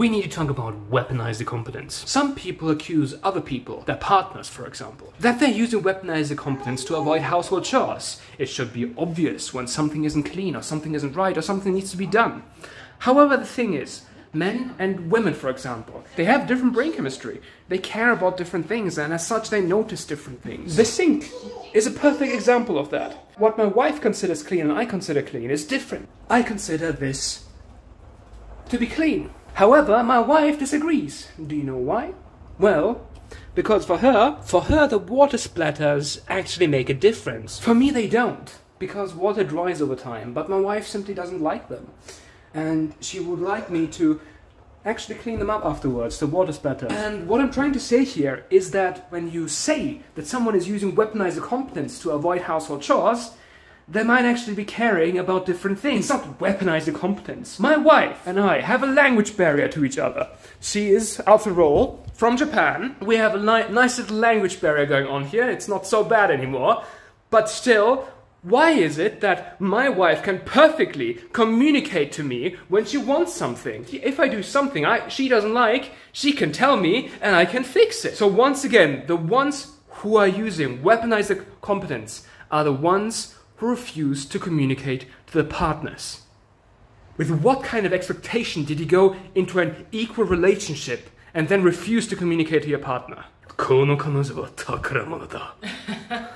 we need to talk about weaponized incompetence. Some people accuse other people, their partners for example, that they're using weaponized incompetence to avoid household chores. It should be obvious when something isn't clean or something isn't right or something needs to be done. However, the thing is, men and women, for example, they have different brain chemistry. They care about different things, and as such, they notice different things. The sink is a perfect example of that. What my wife considers clean and I consider clean is different. I consider this to be clean. However, my wife disagrees. Do you know why? Well, because for her, for her the water splatters actually make a difference. For me they don't, because water dries over time, but my wife simply doesn't like them. And she would like me to actually clean them up afterwards, the water splatters. And what I'm trying to say here is that when you say that someone is using weaponized incompetence to avoid household chores, they might actually be caring about different things. It's not weaponized incompetence. My wife and I have a language barrier to each other. She is after all from Japan. We have a ni nice little language barrier going on here. It's not so bad anymore. But still, why is it that my wife can perfectly communicate to me when she wants something? If I do something I, she doesn't like, she can tell me and I can fix it. So once again, the ones who are using weaponized competence are the ones who refuse to communicate to their partners. With what kind of expectation did you go into an equal relationship and then refuse to communicate to your partner? この彼女は宝物だ。